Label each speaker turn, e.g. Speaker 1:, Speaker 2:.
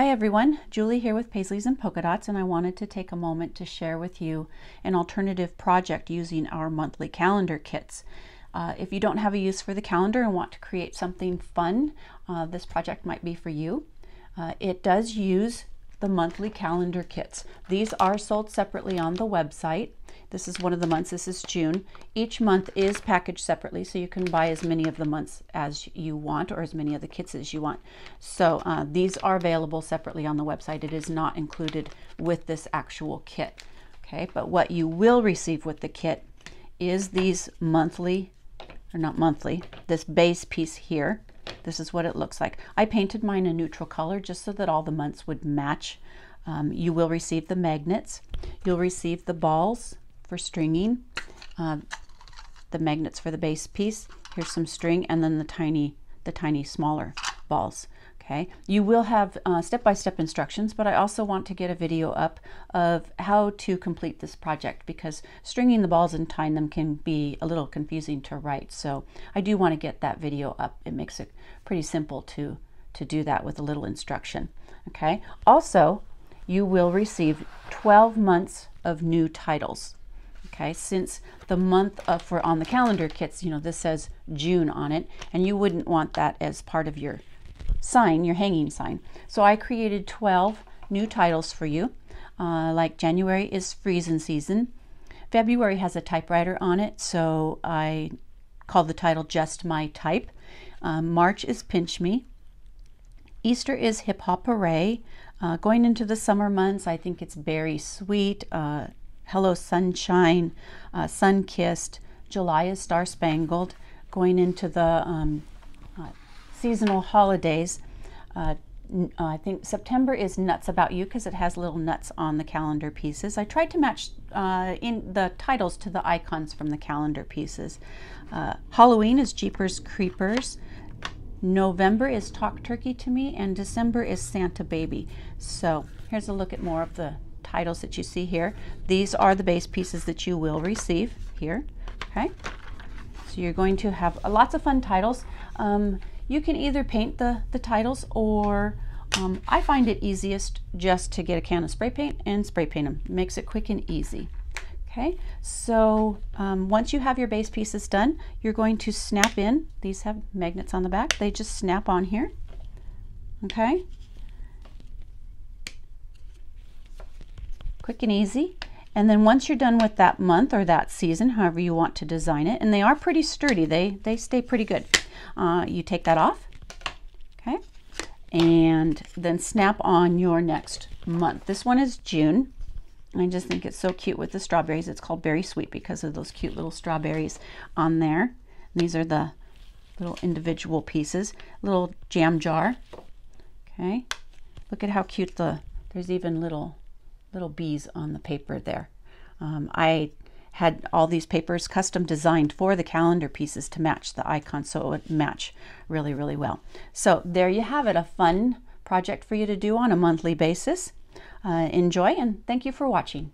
Speaker 1: Hi everyone, Julie here with Paisleys and Polka Dots and I wanted to take a moment to share with you an alternative project using our monthly calendar kits. Uh, if you don't have a use for the calendar and want to create something fun, uh, this project might be for you. Uh, it does use the monthly calendar kits. These are sold separately on the website. This is one of the months, this is June. Each month is packaged separately, so you can buy as many of the months as you want or as many of the kits as you want. So uh, these are available separately on the website. It is not included with this actual kit. Okay, but what you will receive with the kit is these monthly, or not monthly, this base piece here. This is what it looks like. I painted mine a neutral color just so that all the months would match. Um, you will receive the magnets. You'll receive the balls for stringing, uh, the magnets for the base piece. Here's some string and then the tiny, the tiny smaller balls. Okay, you will have uh, step-by-step -step instructions, but I also want to get a video up of how to complete this project because stringing the balls and tying them can be a little confusing to write. So I do want to get that video up. It makes it pretty simple to, to do that with a little instruction. Okay, also you will receive 12 months of new titles okay since the month of, for on the calendar kits you know this says June on it and you wouldn't want that as part of your sign your hanging sign. So I created 12 new titles for you. Uh, like January is freezing season. February has a typewriter on it so I called the title just my type. Um, March is pinch me. Easter is hip hop hooray. Uh, going into the summer months, I think it's berry sweet, uh, Hello Sunshine, uh, Sun Kissed. July is Star Spangled. Going into the um, uh, seasonal holidays, uh, I think September is Nuts About You because it has little nuts on the calendar pieces. I tried to match uh, in the titles to the icons from the calendar pieces. Uh, Halloween is Jeepers Creepers. November is Talk Turkey to Me, and December is Santa Baby. So here's a look at more of the titles that you see here. These are the base pieces that you will receive here. Okay, so you're going to have lots of fun titles. Um, you can either paint the, the titles or um, I find it easiest just to get a can of spray paint and spray paint them. It makes it quick and easy. Okay, so um, once you have your base pieces done, you're going to snap in. These have magnets on the back. They just snap on here. Okay, quick and easy. And then once you're done with that month or that season, however you want to design it, and they are pretty sturdy, they, they stay pretty good. Uh, you take that off, okay? And then snap on your next month. This one is June. I just think it's so cute with the strawberries. It's called Berry Sweet because of those cute little strawberries on there. These are the little individual pieces. Little jam jar. Okay. Look at how cute the, there's even little little bees on the paper there. Um, I had all these papers custom designed for the calendar pieces to match the icon so it would match really, really well. So there you have it, a fun project for you to do on a monthly basis. Uh, enjoy and thank you for watching.